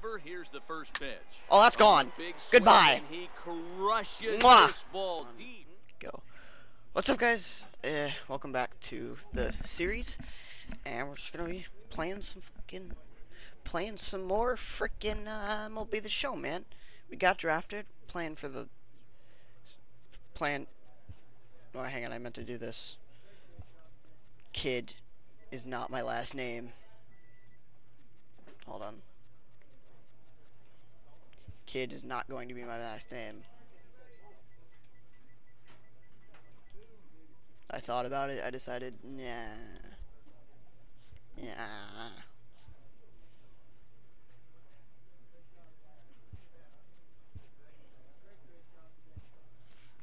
deliver. Here's the first pitch. Oh, that's gone. Goodbye. He crushes Mwah. this ball deep. Go. What's up, guys? Uh, welcome back to the series, and we're just gonna be playing some fucking, playing some more freaking uh, MLB The Show, man. We got drafted, playing for the, playing. Oh, hang on, I meant to do this. Kid is not my last name. Hold on. Kid is not going to be my last name. I thought about it. I decided, nah. Yeah.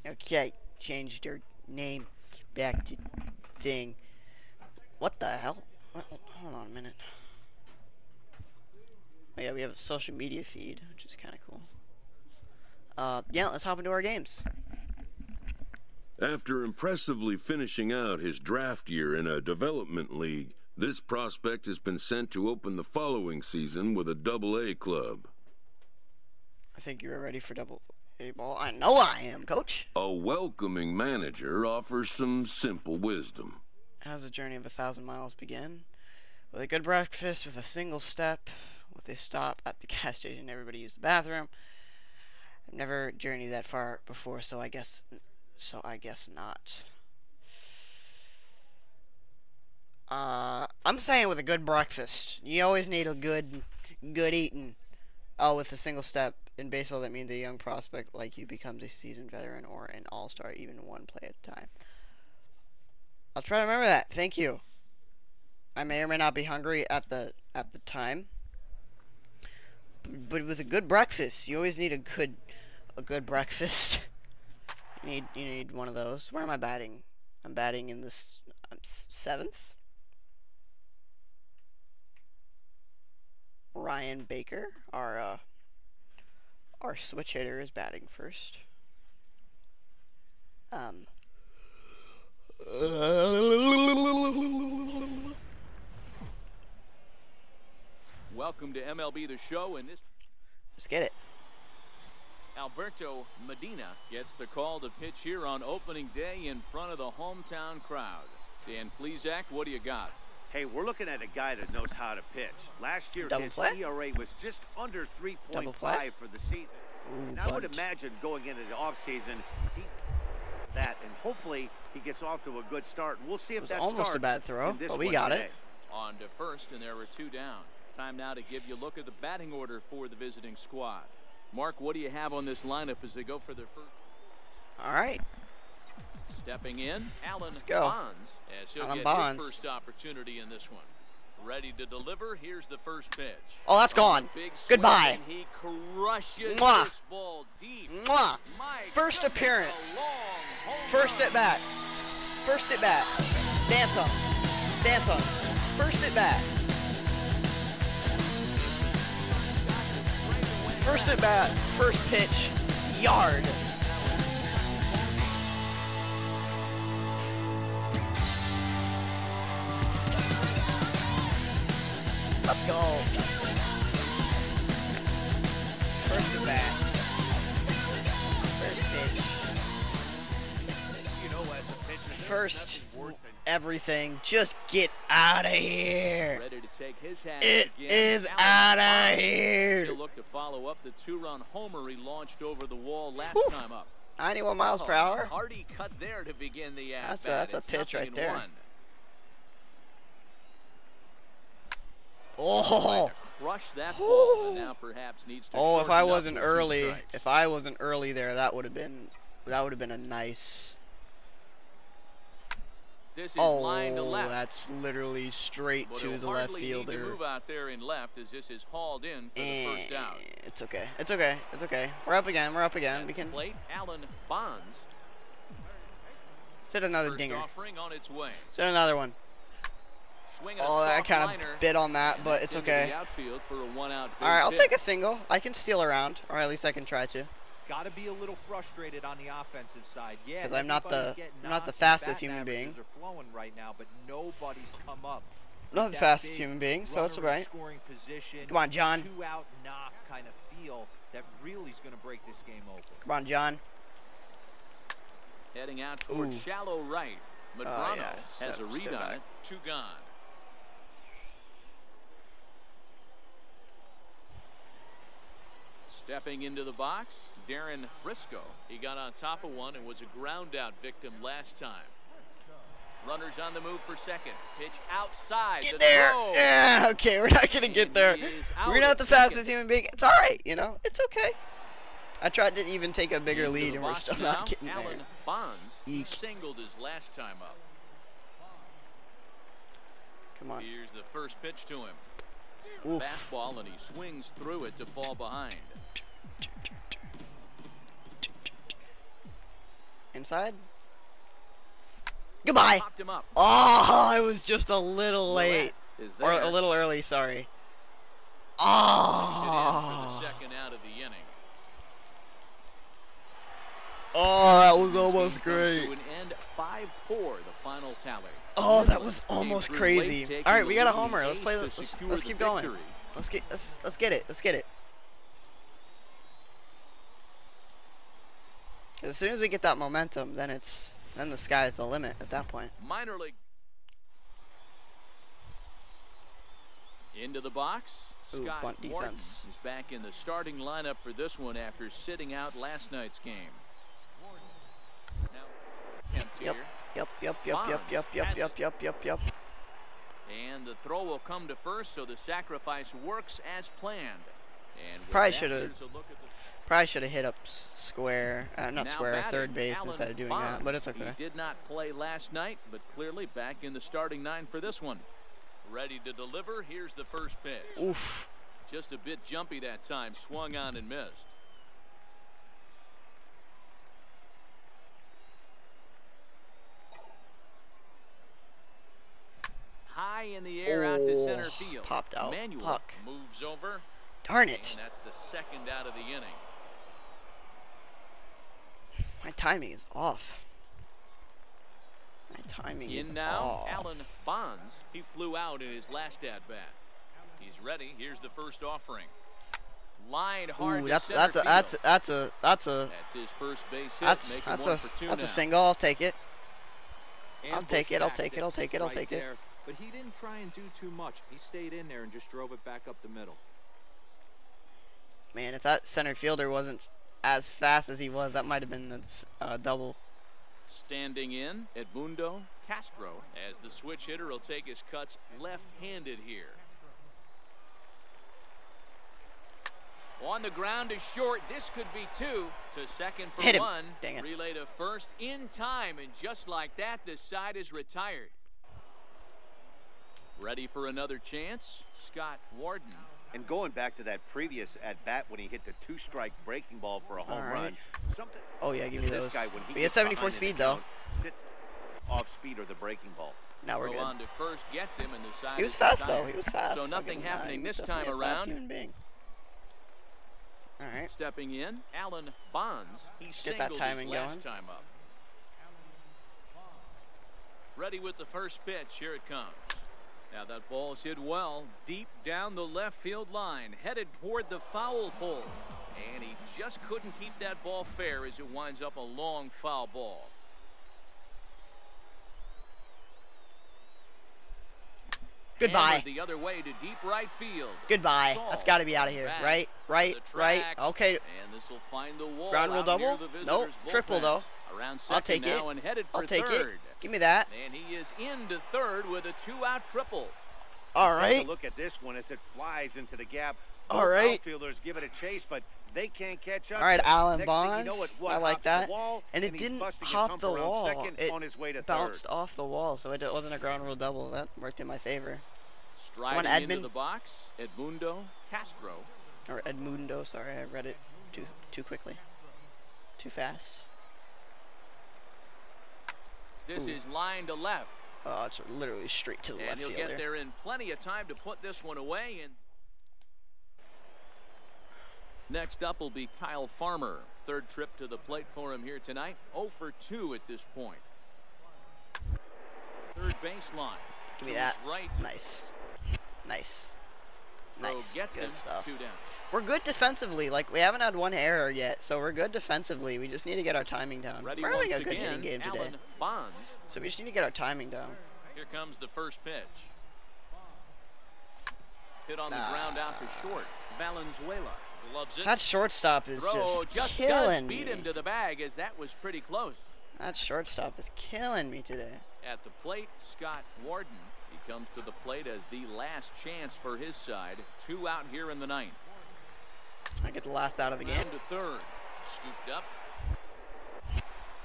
Okay, changed your name back to thing. What the hell? Hold on a minute. Oh yeah, we have a social media feed, which is kind of cool. Uh, yeah, let's hop into our games. After impressively finishing out his draft year in a development league, this prospect has been sent to open the following season with a double A club. I think you're ready for double A ball. I know I am, coach. A welcoming manager offers some simple wisdom. How's the journey of a thousand miles begin? With a good breakfast, with a single step, a stop at the gas station. Everybody use the bathroom. I've never journeyed that far before, so I guess, so I guess not. Uh, I'm saying with a good breakfast. You always need a good, good eating. Oh, with a single step in baseball, that means a young prospect like you becomes a seasoned veteran or an all-star, even one play at a time. I'll try to remember that. Thank you. I may or may not be hungry at the at the time. But with a good breakfast, you always need a good a good breakfast. You need you need one of those. Where am I batting? I'm batting in this um, seventh. Ryan Baker, our uh, our switch hitter, is batting first. Um. Welcome to MLB The Show, and this Let's get it. Alberto Medina gets the call to pitch here on opening day in front of the hometown crowd. Dan Plesac, what do you got? Hey, we're looking at a guy that knows how to pitch. Last year, Double his play? ERA was just under 3.5 for the season. Ooh, and I would imagine going into the offseason, he that, and hopefully he gets off to a good start. We'll see if that's that almost a bad throw, but we one got it. On to first, and there were two down. Time now to give you a look at the batting order for the visiting squad. Mark, what do you have on this lineup as they go for their first? All right. Stepping in, Alan Let's go. Bonds, as he'll Alan get Bonds. his first opportunity in this one. Ready to deliver. Here's the first pitch. Oh, that's gone. Goodbye. And he crushes Mwah. this ball deep. Mwah. My First goodness, appearance. a long home First run. at bat. First at bat. Dance on. Dance on. First at bat. First at bat. First pitch. Yard. Let's go. First at bat. First pitch. You know, a pitcher, there's First nothing worse than everything. Just get out of here. Ready to take his hat It is Alan outta here. He'll look to follow up the two-run homer he launched over the wall last Whew. time up. 91 miles per Oh, hour. Hardy cut there to begin the at That's a- that's a pitch right there. one. Oh. Crush that ball, and now perhaps needs to Oh, if I wasn't early, if I wasn't early there, that would have been, that would have been a nice. This is Oh, line to left. that's literally straight but to the left need to fielder. move out there in left as this is hauled in for the Eh, first down. It's okay. It's okay. It's okay. We're up again. We're up again. At We can plate, Alan Bonds. set another First dinger. offering on its way. Set another one. Swing and a Oh, I kind of bit on that, but it's okay. The outfield for a one-out All right, I'll take a single. I can steal around, or at least I can try to. Got to be a little frustrated on the offensive side. Yeah, 'Cause I'm not the- I'm not the fastest human being. averages Are flowing right now, but nobody's come up not the fastest human being, so it's alright. Scoring position. Come on, John. Two out knock kind of feel that really is going to break this game open. Come on, John. Heading out towards Ooh. shallow right. Oh, Medrano yeah, has step- a read on back. it. Two gone. Stepping into the box, Darren Briscoe. He got on top of one and was a ground out victim last time. Runners on the move for second. Pitch outside. Get the there. throw. Yeah, okay, we're not gonna get there. We're not at the second. fastest human being. It's alright, you know. It's okay. I tried to even take a bigger lead and we're still now, not getting Alan there. Bonds. He Eek. singled his last time up. Come on. Here's the first pitch to him. Oof. Fastball, and he swings through it to fall behind. Inside. Goodbye. Popped him up. Oh, I was just a little late. Is Or a little early, sorry. Push it in Oh. for the second out of the inning. Oh, that was almost great. To an end, 5-4, the final tally. Oh, that was almost crazy. All right, we got a homer. Let's play. Let's, let's, secure let's the keep going. Let's get let's let's get it. Let's get it. As soon as we get that momentum, then it's then the sky's the limit at that point. Minor league. Into the box. Ooh, Scott defense. is back in the starting lineup for this one after sitting out last night's game. Now, Yep. Yep, yep, yep, yep, yep, yep, yep, yep, yep, yep. And the throw will come to first, so the sacrifice works as planned. And Probably shoulda- here's a look at the- Probably should have hit up square, uh, not Now square, third base Alan instead of doing Bonds. that, but it's okay. He did not play last night, but clearly back in the starting nine for this one. Ready to deliver. Here's the first pitch. Oof. Just a bit jumpy that time. Swung on and missed. High in the air out to center Oh, field. popped out. Manuel Puck. moves over. Darn it. And that's the second out of the inning. My timing is off. My timing is In now, off. Alan Bonds. He flew out in his last at bat. He's ready. Here's the first offering. Line hard. Ooh, that's that's a that's a, that's a that's a That's his first base hit. that's making that's a that's a now. single. I'll take it. I'll take it, I'll take it, I'll take it, I'll take it. But he didn't try and do too much. He stayed in there and just drove it back up the middle. Man, if that center fielder wasn't as fast as he was, that might have been the uh, double. Standing in, Edmundo Castro, as the switch hitter will take his cuts left-handed here. On the ground is short. This could be two to second for Hit him. one. Dang it. Relay to first in time, and just like that, this side is retired. Ready for another chance? Scott Warden. And going back to that previous at bat when he hit the two strike breaking ball for a home All right. run, something. Oh yeah, give me this those. guy when he But he has 74 speed though. Sits off speed or the breaking ball. Now we're Throw good. to first gets him, and the side He was is fast though. He was fast. So nothing give him that. happening this time definitely a fast around. human being. All right. Stepping in, Alan Bonds. He Get that singled timing his last going. time up. Ready with the first pitch. Here it comes. Now that ball's hit well, deep down the left field line, headed toward the foul pole. And he just couldn't keep that ball fair as it winds up a long foul ball. Goodbye. The other way to deep right field. Goodbye. Saul That's got to be out of here. back Right, right, right. Okay. And this will find the wall. Ground rule double? Nope, triple though. Around I'll take it. and headed for I'll take third. it. Give me that. And he is into third with a two-out triple. All Take a right. look at this one as it flies into the gap. All Both right. Outfielders give it a chase, but they can't catch up. All right, Alan Next thing you know what, I like that. wall, And it he's didn't busting hop the wall. Second It on his way to Bounced third. off the wall, so it wasn't a ground rule double. That worked in my favor. Striding into Edmund. the box, Edmundo Castro. Or Edmundo. Sorry, I read it too too quickly. Too fast. This Ooh. is line to left. Oh, it's literally straight to the And left And he'll fielder. get there in plenty of time to put this one away. And Next up will be Kyle Farmer. Third trip to the plate for him here tonight. 0 for 2 at this point. Third baseline. Give me that. Right. Nice. Nice. Nice. gets. Good stuff. Two down. We're good defensively. Like we haven't had one error yet, so we're good defensively. We just need to get our timing down. Ready we're having a good again. hitting game today, Bonds. so we just need to get our timing down. Here comes the first pitch. Hit on the ground out to short. Valenzuela loves it. That shortstop is Throw just, just killing beat me. him to the bag as that was pretty close. That shortstop is killing me today. At the plate, Scott Warden. He comes to the plate as the last chance for his side. Two out here in the ninth. I get the last out of the game. Round to third. Scooped up.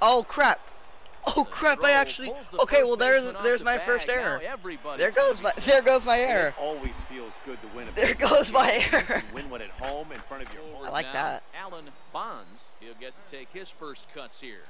Oh crap! Oh The crap! I actually. Okay, well there's there's my bag. first error. There goes my there goes my And error. It always feels good to win a There baseball goes my game. error. You win one at home in front of your forward I like now. that. Alan Bonds. He'll get to take his first cuts here.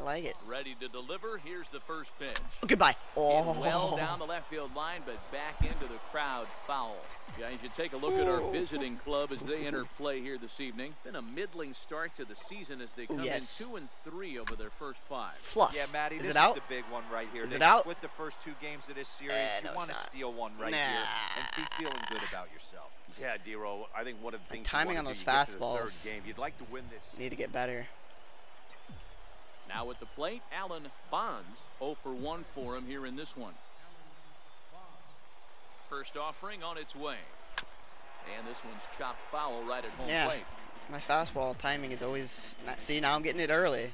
I like it. Ready to deliver. Here's the first pitch. Goodbye. Hit Oh. well down the left field line, but back into the crowd foul. Guys, you take a look at our visiting club as they enter play here this evening. Been a middling start to the season as they Ooh, come yes. in two and three over their first five. Fluff. Yeah, Matty, is this it out? is the big one right here. Is they it out? split the first two games of this series. Eh, you no, want to steal one right here and Nah. be feeling good about yourself. Yeah, Dero. I think one of the things timing on those you get to the fastballs. Third game. You'd like to win this. Need to get better. Now at the plate, Alan Bonds. 0 for 1 for him here in this one. First offering on its way. And this one's chopped foul right at home Yeah. plate. My fastball timing is always. not- See, now I'm getting it early.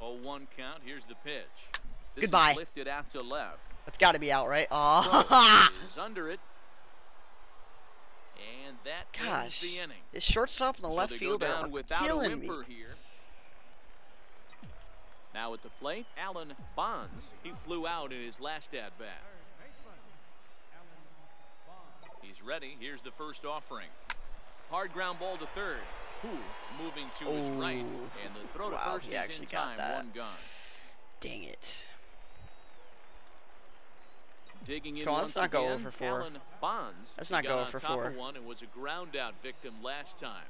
0-1 count. Here's the pitch. This Goodbye. Lifted out to left. That's got to be out, right? Oh. Is under it. And that ends Gosh. the inning. This shortstop and the So left fielder down are without a killing me. whimper here. Now at the plate, Alan Bonds. He flew out in his last at bat. He's ready. Here's the first offering. Hard ground ball to third. Who moving to his right, Ooh. and the throw to Wow, first is actually in got time. that. One gone. Dang it. Digging in Come on, let's not go again, 0 for 4. Alan Bonds. Let's not go on 0 for 4. One and was a ground out victim last time.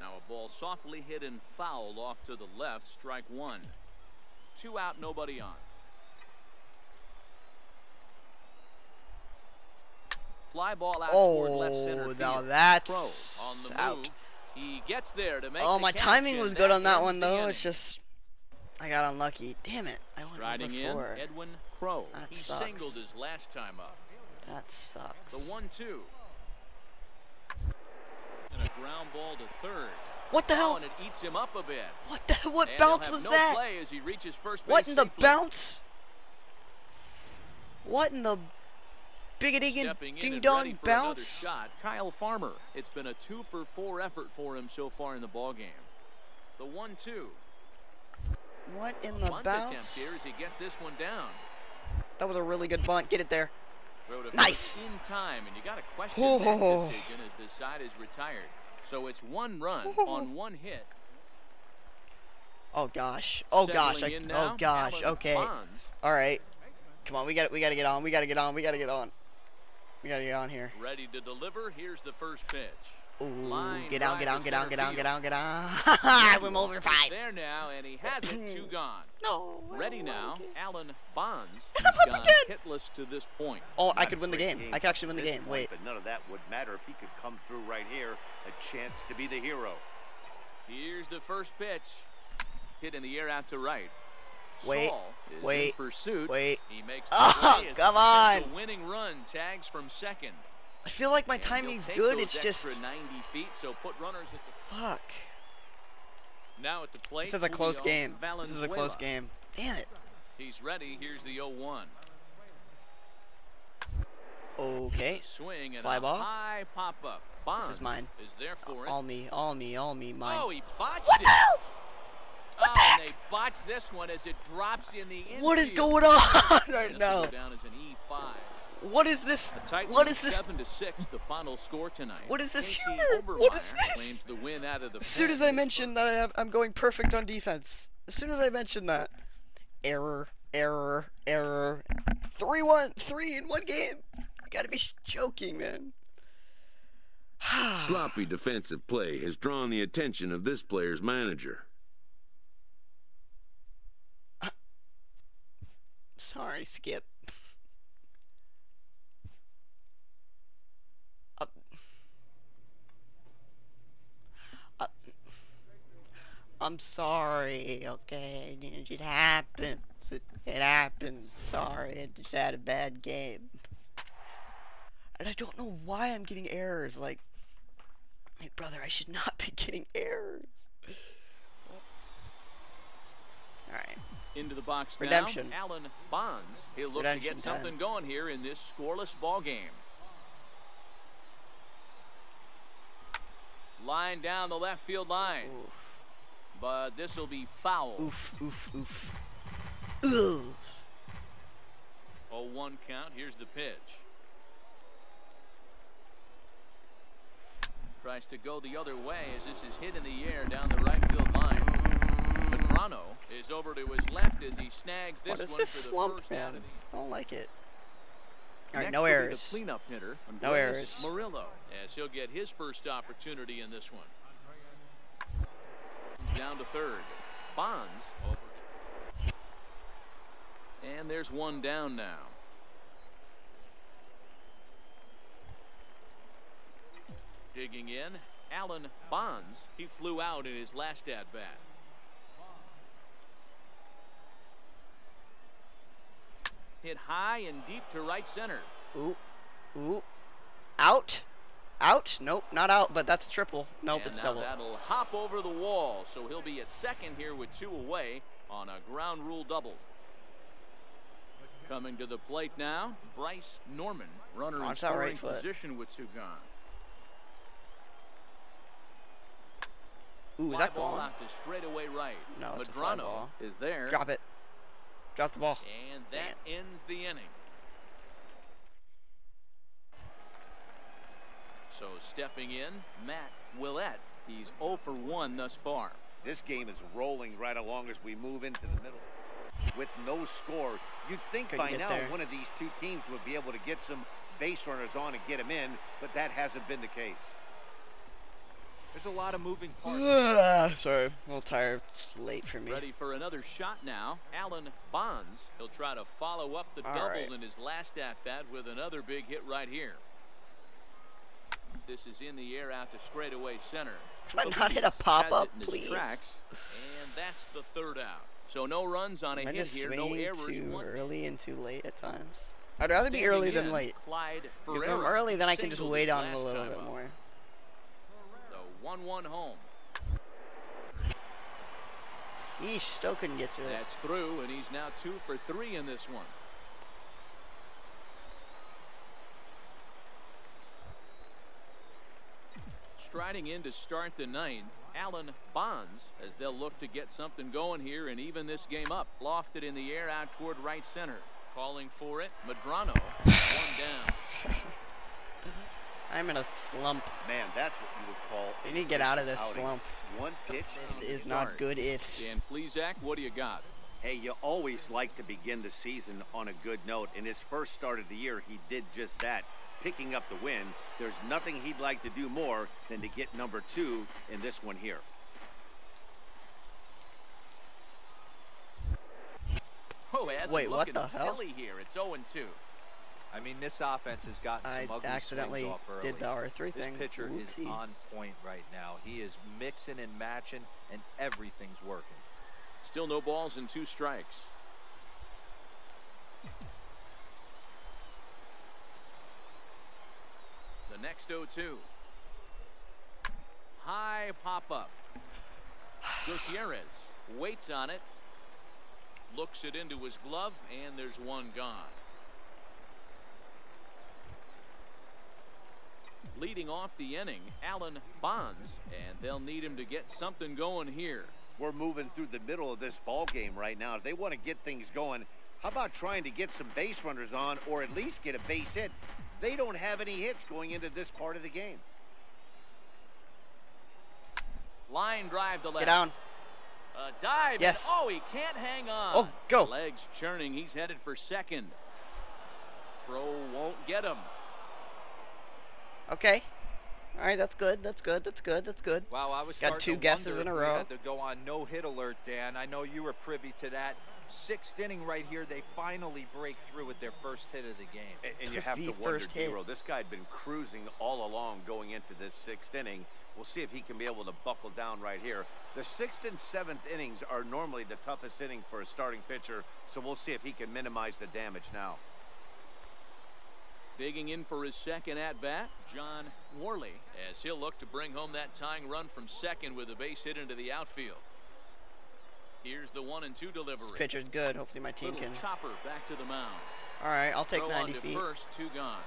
Now a ball softly hit and foul off to the left. Strike one. Two out, nobody on. Fly ball out toward left oh, center Oh, field. now that's Pro on the out. move. He gets there to make Oh, my timing was good on that one though. It's just I got unlucky. Damn it! I went Striding in, four. Edwin Crow. That he sucks. singled his last time up. That sucks. The one-two. And a ground ball to third. What the hell? and it eats him up a bit. What the? What And bounce was no that? As he reaches first What in the safely. bounce? What in the biggity ding dong ready for another bounce? shot. Kyle Farmer. It's been a two for four effort for him so far in the ball game. The one-two. What in the Bunt bounce? here as he gets this one down. That was a really good bunt. Get it there. Nice. in time, and you got to question Oh. that decision as the side is retired. So it's one run on one hit. Oh gosh. Oh gosh. I, oh, now, oh gosh. Alan Okay. Bonds, All right. Come on. We got. We got to get on. We got to get on. We got to get on. We got to get on here. ready to deliver. Here's the first pitch. Ooh. Line Get on. Get drive on. to Get on. center Get on. field. Get on. Get on. I went over five. There now, and he has it. Two gone. No. Ready don't now, like it. Alan Bonds. Get He's up gone again. hitless to this point. Oh, I could win the great game. I could actually win the game. point, Wait. But none of that would matter if he could come through right here. A chance to be the hero. Here's the first pitch. Hit in the air out to right. Wait, Saul is wait, pursuit. Wait. He makes the Oh, play as the come potential on. winning run tags from second. I feel like my timing's good. It's just 90 feet, so put runners at the fuck. now at the plate. This is a close game. This is a close game. Damn it. He's ready. Here's the 0-1. Okay. Swing and Fly ball. high pop up. Bonds This is mine. Is there for it. All me. All me. All me. Mine. Oh, he botched What it. the hell? What oh, the heck? they botched this one as it drops in the infield. What is going on right now? down as an E5. What is this? What is tight What one, this? Seven to six, the final score tonight. What is this Casey humor? What is this? The win out of the As soon as I mention that I have, I'm going perfect on defense. As soon as I mention that, error, error, error. Three one, three in one game. You gotta be joking, man. Sloppy defensive play has drawn the attention of this player's manager. Sorry, Skip. I'm sorry, okay? It happens. It, it happens. Sorry, I just had a bad game. And I don't know why I'm getting errors. Like, like brother, I should not be getting errors. Alright. Into the box Redemption. now. Alan Bonds. He'll look Redemption to get time. something going here in this scoreless ball game. Line down the left field line. Oof, But this will be foul. oof, oof, oof. Oof. 0-1 count. Here's the pitch. Tries to go the other way as this is hit in the air down the right field line. Medrano is over to his left as he snags this What is one this for the slump, first man? out of the I don't like it. Alright, Next no errors. The cleanup hitter, No errors. Murillo, as he'll get his first opportunity in this one. Down to third. Bonds. And there's one down now. Digging in, Alan Bonds. He flew out in his last at bat. Hit high and deep to right center. Ooh, ooh. Out? Out? Nope, not out, but that's a triple. Nope, and it's double. that'll hop over the wall, so he'll be at second here with two away on a ground rule double. Coming to the plate now, Bryce Norman, runner in Watch right scoring foot. position with two gone. Ooh, is that ball gone? out to straightaway right. No, it's a fly ball. is there, Drop it. Drop the ball. and that ends the inning. So stepping in, Matt Willett. He's 0 for 1 thus far. This game is rolling right along as we move into the middle. With no score, you'd think Couldn't by now there. one of these two teams would be able to get some base runners on and get them in, but that hasn't been the case. There's a lot of moving parts. Sorry, I'm a little tired. It's late for me. Ready for another shot now. Alan Bonds. He'll try to follow up the All double right. in his last at bat with another big hit right here. This is in the air out to straightaway center. Can I not hit a pop-up, in his please? Tracks, and that's the third out. So no runs on a Am hit just here, no swinging errors. too one early and too late at times? I'd rather be Standing early than late. Clyde Because if I'm early, then I can just wait on it a little bit more. The 1-1 home. Yeesh, still couldn't get to it. That's through, and he's now two for three in this one. Striding in to start the ninth, Alan Bonds, as they'll look to get something going here and even this game up. Lofted in the air out toward right center. Calling for it, Medrano, one down. I'm in a slump. Man, that's what you would call. We need to get out of this outing. slump. One pitch. It is not good if. Dan Plesac, what do you got? Hey, you always like to begin the season on a good note. In his first start of the year, he did just that, picking up the win. There's nothing he'd like to do more than to get number two in this one here. Oh, it has Wait, what looking the hell? silly here. It's 0 2. I mean, this offense has gotten I some ugly accidentally swings off early. did the R3 This thing. pitcher Whoopsie. is on point right now. He is mixing and matching, and everything's working. Still no balls and two strikes. Next 0 2. High pop up. Gutierrez waits on it, looks it into his glove, and there's one gone. Leading off the inning, Alan Bonds, and they'll need him to get something going here. We're moving through the middle of this ball game right now. If they want to get things going, how about trying to get some base runners on or at least get a base hit? They don't have any hits going into this part of the game. Line drive to left. Get down. A dive. and- Yes. oh, he can't hang on. Oh, go. Legs churning. He's headed for second. Throw won't get him. Okay. All right, that's good. That's good. That's good. That's good. Wow, I was Got starting two to guesses wonder in a we row. had to go on no hit alert, Dan. I know you were privy to that Sixth inning right here, they finally break through with their first hit of the game. And, and you have the to wonder, first hit. Dero, this guy had been cruising all along going into this sixth inning. We'll see if he can be able to buckle down right here. The sixth and seventh innings are normally the toughest inning for a starting pitcher, so we'll see if he can minimize the damage now. Digging in for his second at bat, John Worley, as he'll look to bring home that tying run from second with a base hit into the outfield. Here's the one and two delivery. This pitcher's good. Hopefully my team Little can. chopper back to the mound. All right, I'll take Throw 90 feet. first, two gone.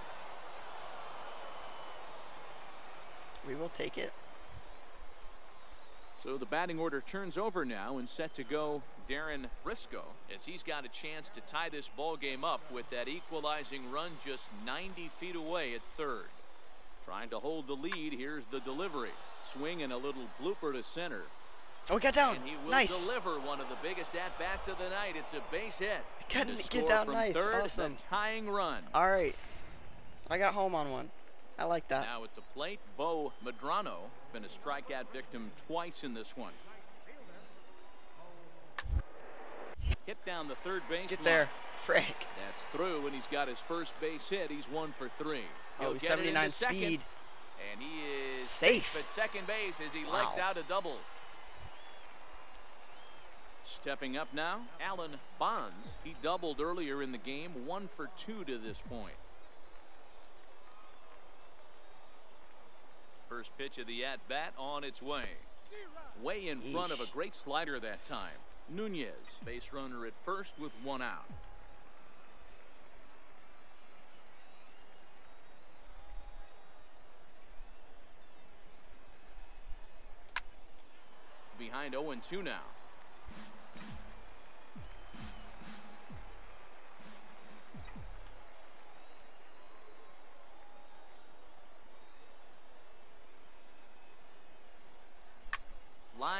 We will take it. So the batting order turns over now and set to go Darren Briscoe as he's got a chance to tie this ball game up with that equalizing run just 90 feet away at third. Trying to hold the lead. Here's the delivery. Swing and a little blooper to center. Oh, we got down. He Nice. deliver one of the biggest at bats of the night. It's a base hit. couldn't get down nice. Third, Awesome. Tying run. All right. I got home on one. I like that. Now at the plate, Bo Medrano been a strikeout victim twice in this one. Hit down the third base Get line. there. Frank. That's through, and he's got his first base hit. He's one for three. Oh, He'll he's get it into 79 second, speed. and he is Safe. at second base as he Wow. legs out a double. Stepping up now, Alan Bonds. He doubled earlier in the game, one for two to this point. First pitch of the at bat on its way. Way in front of a great slider that time. Nunez, base runner at first with one out. Behind 0 2 now.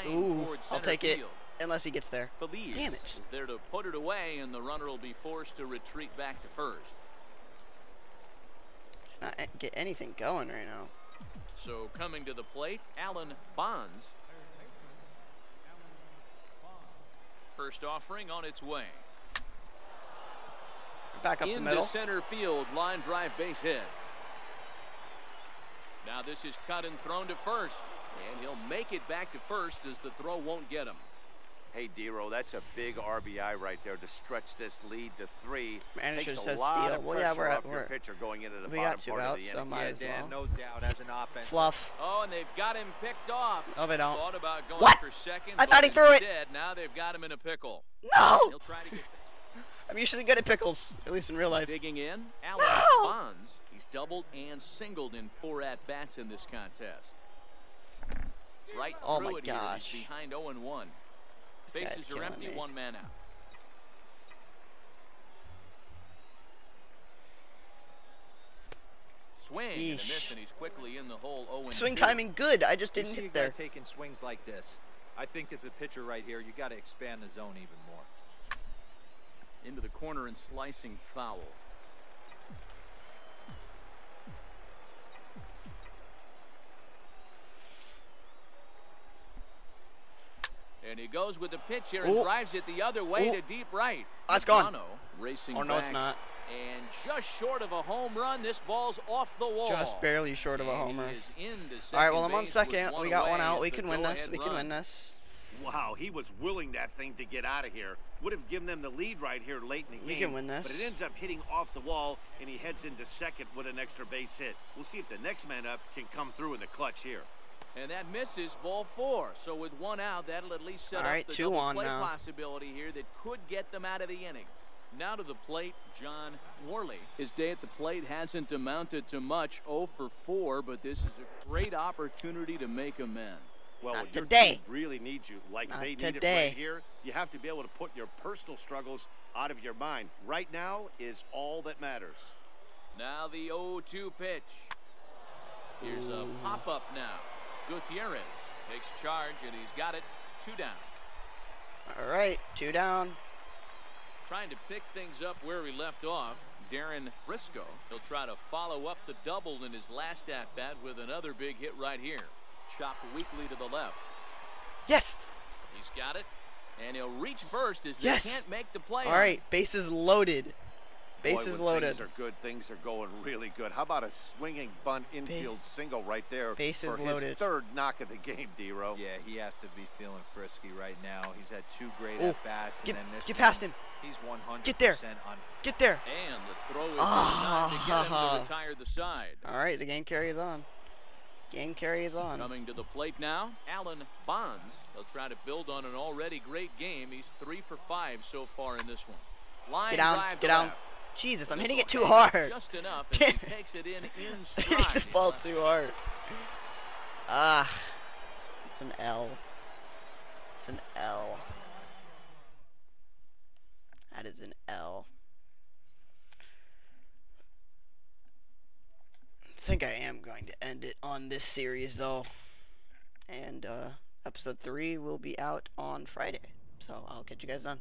Ooh, towards I'll center take it. Unless he gets there. Feliz Damn it. is there to put it away, and the runner will be forced to retreat back to first. Not a- get anything going right now. So coming to the plate, Alan Bonds. First offering on its way. Back up In the middle. center field, line drive base hit. Now this is cut and thrown to first, and he'll make it back to first as the throw won't get him. Hey, Dero, that's a big RBI right there to stretch this lead to three. Manager Takes a says lot steal. of Well, yeah, pressure we're at- off your we're- pitcher going into the we bottom got two of outs, the so inning. might yeah, Dan, well. no doubt, as an offense. Fluff. Oh, and they've got him picked off. Oh, they don't. Thought about going What? for second. I thought he threw it. instead, Now they've got him in a pickle. No! He'll try to get I'm usually good at pickles, at least in real life. digging in. Alan No! Bonds. He's doubled and singled in four at bats in this contest. Right Oh through my it gosh. Behind 0 and 1. This guy's are empty, me. one man out. Swing and a miss, and he's quickly in the hole. 0 Swing 2. timing good. I just didn't see hit guy there. taking swings like this. I think as a pitcher right here, you got to expand the zone even more. into the corner and slicing foul. And he goes with the pitch here and Ooh. drives it the other way Ooh. to deep right. Oh, it's gone. Racing Oh, no, it's not. And just short of a home run, this ball's off the wall. Just barely short of a And homer. he is into All right, well, I'm on second. We got one out. We can win this. go-ahead We can win this. Wow, he was willing that thing to get out of here. Would have given them the lead right here late in the We game. can win this. But it ends up hitting off the wall, and he heads into second with an extra base hit. We'll see if the next man up can come through in the clutch here. And that misses ball four. So with one out, that'll at least set All up right, the two double on play now. possibility here that could get them out of the inning. Now to the plate, John Worley. His day at the plate hasn't amounted to much, 0 for 4, but this is a great opportunity to make amends. Well, Not your today. team really needs you like Not they need it right here. You have to be able to put your personal struggles out of your mind. Right now is all that matters. Now the 0-2 pitch. Here's a pop-up now. Gutierrez takes charge, and he's got it two down. All right, two down. Trying to pick things up where he left off. Darren Briscoe. He'll try to follow up the double in his last at bat with another big hit right here. Chopped weakly to the left. Yes. He's got it. And he'll reach first as Yes. they can't make the play. All right, bases loaded. Boy, Bases when loaded. Things are good. Things are going really good. How about a swinging bunt infield single right there Bases for his third knock of the game, D-Row. Yeah, he has to be feeling frisky right now. He's had two great Oh, at bats, and then this get one, past him. He's 100% Get there. on Get there. And the throw is Ah, to get him ha, ha. to retire the side. All right, the game carries on. Game carries on. Coming to the plate now, Alan Bonds. He'll try to build on an already great game. He's three for five so far in this one. Line Get down, drive get down. left. Jesus, I'm hitting it too hard. Just enough Damn it. it. takes it in in Hitting stride. the ball too hard. Ah, it's an L. It's an L. That is an L. I think I am going to end it on this series though. And uh, episode 3 will be out on Friday. So I'll catch you guys then.